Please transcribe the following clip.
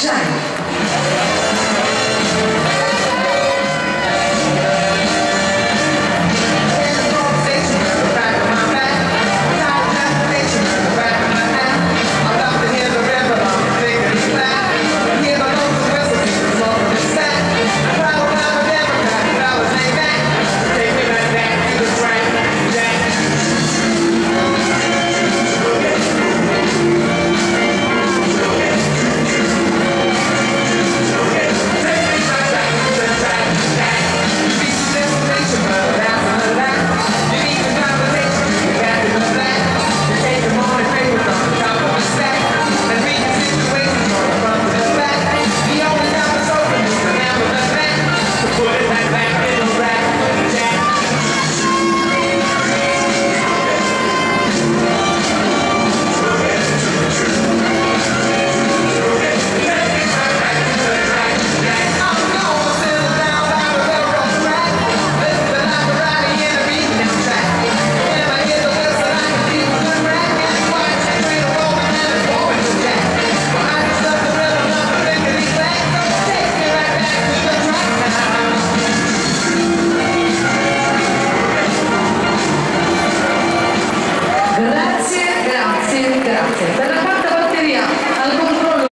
战。